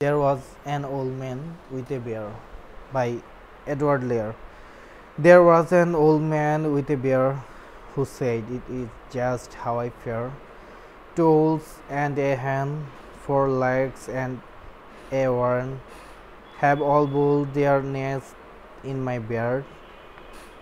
There was an old man with a beard by Edward Lear. There was an old man with a bear who said, It is just how I fare. Tools and a hand, four legs and a worm have all built their nests in my beard.